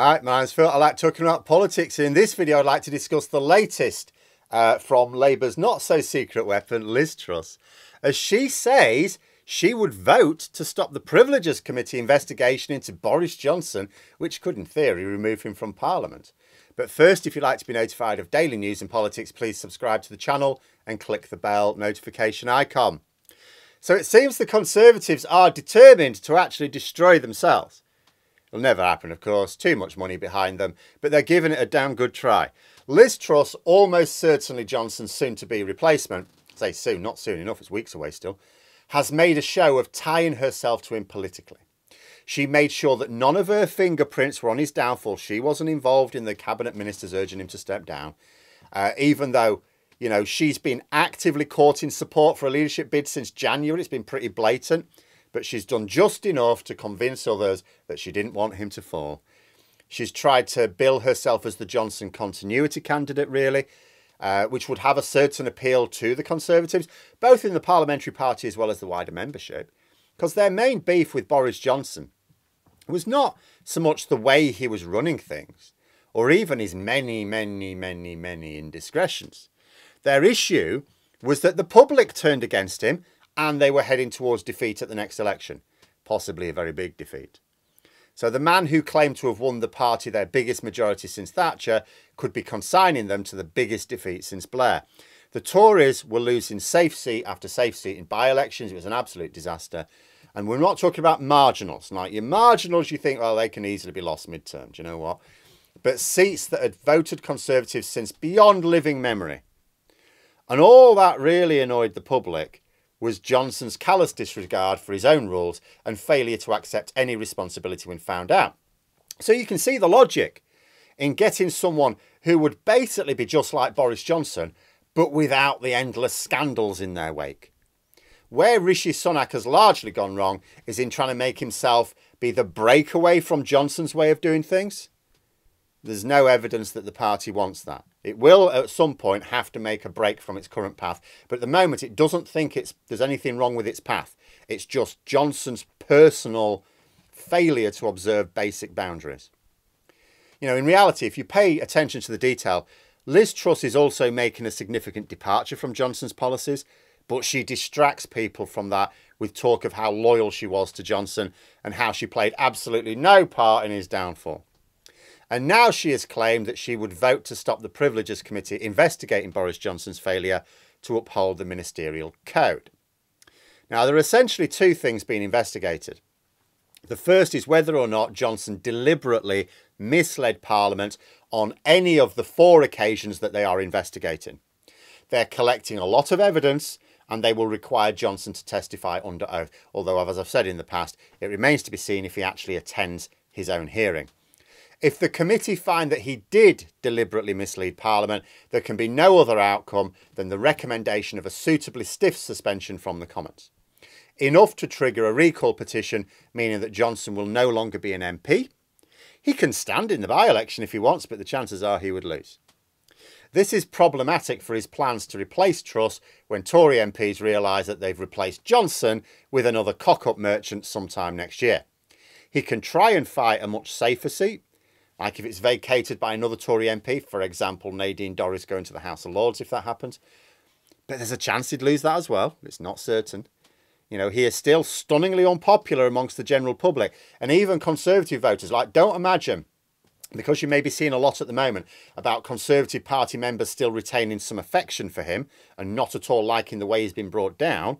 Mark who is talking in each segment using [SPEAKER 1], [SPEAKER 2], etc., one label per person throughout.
[SPEAKER 1] Hi, my name's Phil. I like talking about politics. In this video, I'd like to discuss the latest uh, from Labour's not so secret weapon, Liz Truss, as she says she would vote to stop the Privileges Committee investigation into Boris Johnson, which could, in theory, remove him from Parliament. But first, if you'd like to be notified of daily news and politics, please subscribe to the channel and click the bell notification icon. So it seems the Conservatives are determined to actually destroy themselves. It'll never happen, of course, too much money behind them, but they're giving it a damn good try. Liz Truss, almost certainly Johnson's soon to be replacement, say soon, not soon enough, it's weeks away still, has made a show of tying herself to him politically. She made sure that none of her fingerprints were on his downfall. She wasn't involved in the cabinet ministers urging him to step down, uh, even though you know she's been actively courting support for a leadership bid since January. It's been pretty blatant but she's done just enough to convince others that she didn't want him to fall. She's tried to bill herself as the Johnson continuity candidate, really, uh, which would have a certain appeal to the Conservatives, both in the parliamentary party as well as the wider membership, because their main beef with Boris Johnson was not so much the way he was running things, or even his many, many, many, many indiscretions. Their issue was that the public turned against him and they were heading towards defeat at the next election, possibly a very big defeat. So the man who claimed to have won the party their biggest majority since Thatcher could be consigning them to the biggest defeat since Blair. The Tories were losing safe seat after safe seat in by-elections. It was an absolute disaster. And we're not talking about marginals. Like your marginals, you think, well, they can easily be lost midterm. Do you know what? But seats that had voted Conservative since beyond living memory. And all that really annoyed the public was Johnson's callous disregard for his own rules and failure to accept any responsibility when found out. So you can see the logic in getting someone who would basically be just like Boris Johnson, but without the endless scandals in their wake. Where Rishi Sunak has largely gone wrong is in trying to make himself be the breakaway from Johnson's way of doing things. There's no evidence that the party wants that. It will at some point have to make a break from its current path, but at the moment it doesn't think it's there's anything wrong with its path. It's just Johnson's personal failure to observe basic boundaries. You know, in reality, if you pay attention to the detail, Liz Truss is also making a significant departure from Johnson's policies, but she distracts people from that with talk of how loyal she was to Johnson and how she played absolutely no part in his downfall. And now she has claimed that she would vote to stop the Privileges Committee investigating Boris Johnson's failure to uphold the ministerial code. Now, there are essentially two things being investigated. The first is whether or not Johnson deliberately misled Parliament on any of the four occasions that they are investigating. They're collecting a lot of evidence and they will require Johnson to testify under oath, although, as I've said in the past, it remains to be seen if he actually attends his own hearing. If the committee find that he did deliberately mislead Parliament, there can be no other outcome than the recommendation of a suitably stiff suspension from the Commons. Enough to trigger a recall petition, meaning that Johnson will no longer be an MP. He can stand in the by-election if he wants, but the chances are he would lose. This is problematic for his plans to replace Truss when Tory MPs realise that they've replaced Johnson with another cock-up merchant sometime next year. He can try and fight a much safer seat, like if it's vacated by another Tory MP, for example, Nadine Dorries going to the House of Lords if that happens. But there's a chance he'd lose that as well. It's not certain. You know, he is still stunningly unpopular amongst the general public and even Conservative voters. Like, don't imagine, because you may be seeing a lot at the moment about Conservative Party members still retaining some affection for him and not at all liking the way he's been brought down.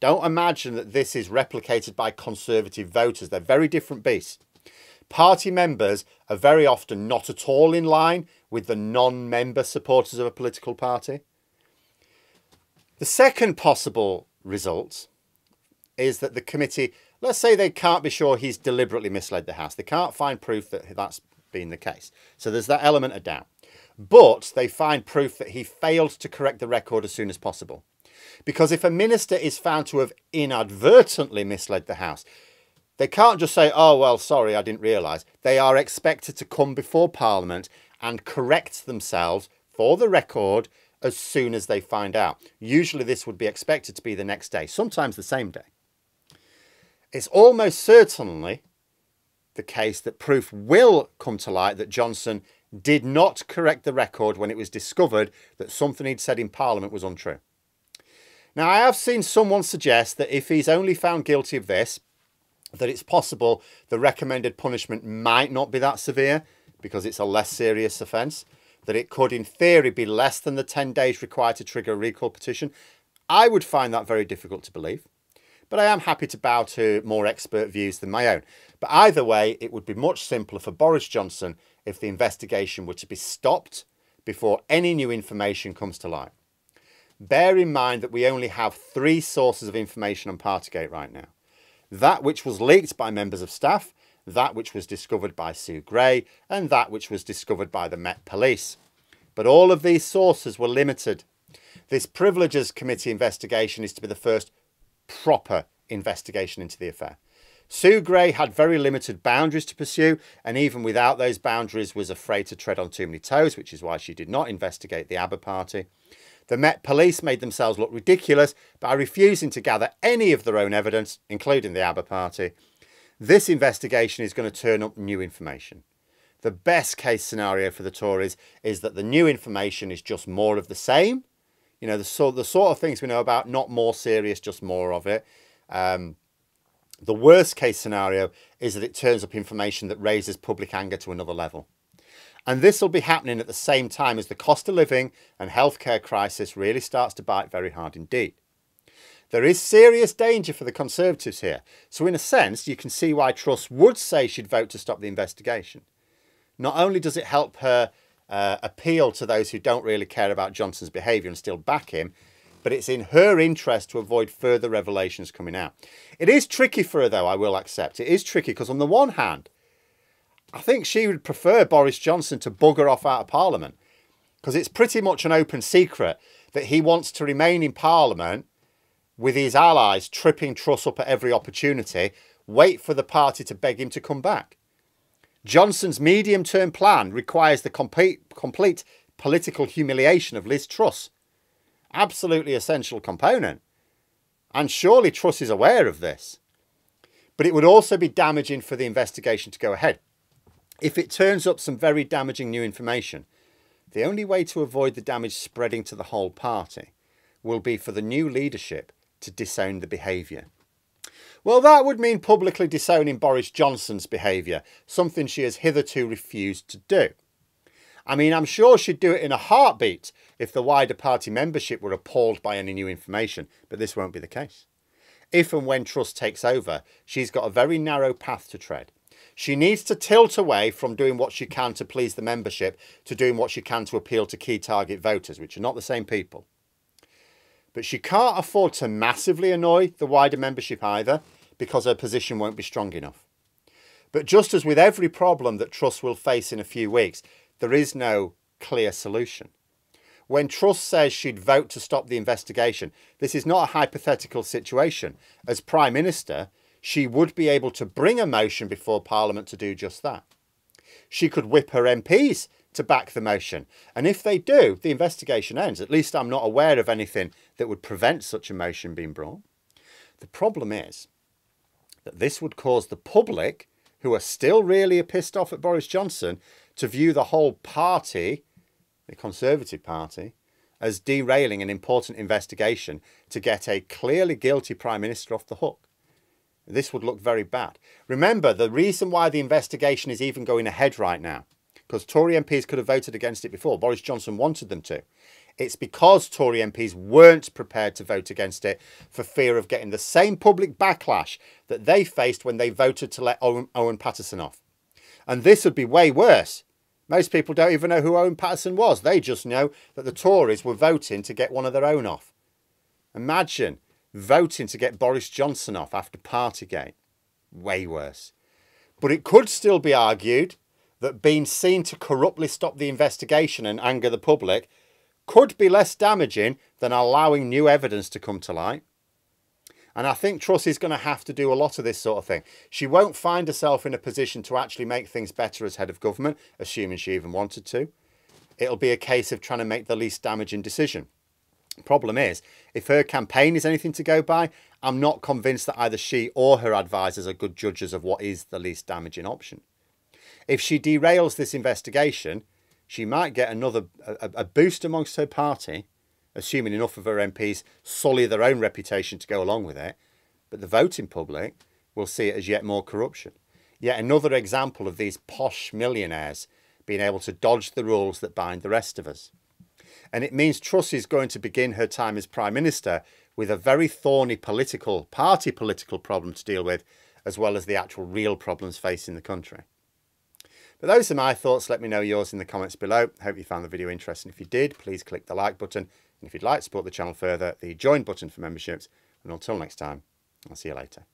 [SPEAKER 1] Don't imagine that this is replicated by Conservative voters. They're very different beasts. Party members are very often not at all in line with the non-member supporters of a political party. The second possible result is that the committee, let's say they can't be sure he's deliberately misled the House. They can't find proof that that's been the case. So there's that element of doubt. But they find proof that he failed to correct the record as soon as possible. Because if a minister is found to have inadvertently misled the House, they can't just say, oh, well, sorry, I didn't realise. They are expected to come before Parliament and correct themselves for the record as soon as they find out. Usually this would be expected to be the next day, sometimes the same day. It's almost certainly the case that proof will come to light that Johnson did not correct the record when it was discovered that something he'd said in Parliament was untrue. Now, I have seen someone suggest that if he's only found guilty of this, that it's possible the recommended punishment might not be that severe because it's a less serious offence, that it could, in theory, be less than the 10 days required to trigger a recall petition. I would find that very difficult to believe, but I am happy to bow to more expert views than my own. But either way, it would be much simpler for Boris Johnson if the investigation were to be stopped before any new information comes to light. Bear in mind that we only have three sources of information on Partygate right now. That which was leaked by members of staff, that which was discovered by Sue Gray, and that which was discovered by the Met Police. But all of these sources were limited. This Privileges Committee investigation is to be the first proper investigation into the affair. Sue Gray had very limited boundaries to pursue, and even without those boundaries was afraid to tread on too many toes, which is why she did not investigate the ABBA party. The Met Police made themselves look ridiculous by refusing to gather any of their own evidence, including the ABBA party. This investigation is going to turn up new information. The best case scenario for the Tories is that the new information is just more of the same. You know, the sort, the sort of things we know about, not more serious, just more of it. Um, the worst case scenario is that it turns up information that raises public anger to another level. And this will be happening at the same time as the cost of living and healthcare crisis really starts to bite very hard indeed. There is serious danger for the Conservatives here. So, in a sense, you can see why Truss would say she'd vote to stop the investigation. Not only does it help her uh, appeal to those who don't really care about Johnson's behaviour and still back him, but it's in her interest to avoid further revelations coming out. It is tricky for her, though, I will accept. It is tricky because, on the one hand, I think she would prefer Boris Johnson to bugger off out of Parliament because it's pretty much an open secret that he wants to remain in Parliament with his allies tripping Truss up at every opportunity, wait for the party to beg him to come back. Johnson's medium term plan requires the complete, complete political humiliation of Liz Truss absolutely essential component. And surely Truss is aware of this. But it would also be damaging for the investigation to go ahead. If it turns up some very damaging new information, the only way to avoid the damage spreading to the whole party will be for the new leadership to disown the behaviour. Well, that would mean publicly disowning Boris Johnson's behaviour, something she has hitherto refused to do. I mean, I'm sure she'd do it in a heartbeat if the wider party membership were appalled by any new information, but this won't be the case. If and when Truss takes over, she's got a very narrow path to tread. She needs to tilt away from doing what she can to please the membership to doing what she can to appeal to key target voters, which are not the same people. But she can't afford to massively annoy the wider membership either, because her position won't be strong enough. But just as with every problem that Truss will face in a few weeks, there is no clear solution. When Truss says she'd vote to stop the investigation, this is not a hypothetical situation. As Prime Minister, she would be able to bring a motion before Parliament to do just that. She could whip her MPs to back the motion. And if they do, the investigation ends. At least I'm not aware of anything that would prevent such a motion being brought. The problem is that this would cause the public, who are still really pissed off at Boris Johnson, to view the whole party, the Conservative Party, as derailing an important investigation to get a clearly guilty Prime Minister off the hook. This would look very bad. Remember, the reason why the investigation is even going ahead right now, because Tory MPs could have voted against it before, Boris Johnson wanted them to. It's because Tory MPs weren't prepared to vote against it for fear of getting the same public backlash that they faced when they voted to let Owen, Owen Paterson off. And this would be way worse most people don't even know who Owen Paterson was. They just know that the Tories were voting to get one of their own off. Imagine voting to get Boris Johnson off after Partygate. Way worse. But it could still be argued that being seen to corruptly stop the investigation and anger the public could be less damaging than allowing new evidence to come to light. And I think Truss is going to have to do a lot of this sort of thing. She won't find herself in a position to actually make things better as head of government, assuming she even wanted to. It'll be a case of trying to make the least damaging decision. Problem is, if her campaign is anything to go by, I'm not convinced that either she or her advisors are good judges of what is the least damaging option. If she derails this investigation, she might get another a, a boost amongst her party, assuming enough of her MPs sully their own reputation to go along with it. But the voting public will see it as yet more corruption. Yet another example of these posh millionaires being able to dodge the rules that bind the rest of us. And it means Truss is going to begin her time as Prime Minister with a very thorny political, party political problem to deal with, as well as the actual real problems facing the country. But those are my thoughts. Let me know yours in the comments below. Hope you found the video interesting. If you did, please click the like button. And if you'd like to support the channel further, the join button for memberships. And until next time, I'll see you later.